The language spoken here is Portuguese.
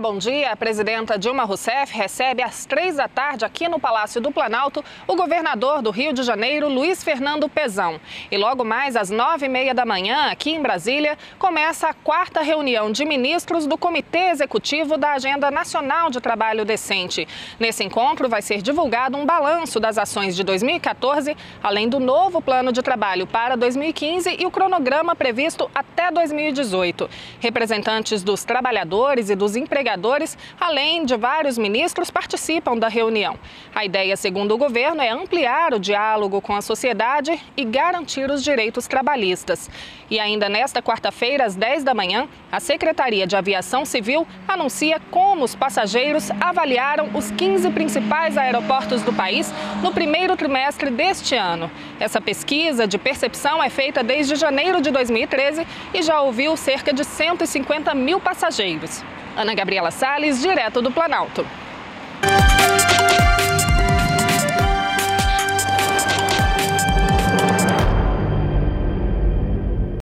bom dia. A presidenta Dilma Rousseff recebe às três da tarde aqui no Palácio do Planalto o governador do Rio de Janeiro, Luiz Fernando Pezão. E logo mais às nove e meia da manhã, aqui em Brasília, começa a quarta reunião de ministros do Comitê Executivo da Agenda Nacional de Trabalho Decente. Nesse encontro vai ser divulgado um balanço das ações de 2014, além do novo plano de trabalho para 2015 e o cronograma previsto até 2018. Representantes dos trabalhadores e dos empregadores, além de vários ministros, participam da reunião. A ideia, segundo o governo, é ampliar o diálogo com a sociedade e garantir os direitos trabalhistas. E ainda nesta quarta-feira, às 10 da manhã, a Secretaria de Aviação Civil anuncia como os passageiros avaliaram os 15 principais aeroportos do país no primeiro trimestre deste ano. Essa pesquisa de percepção é feita desde janeiro de 2013 e já ouviu cerca de 150 mil passageiros. Ana Gabriela Salles, direto do Planalto.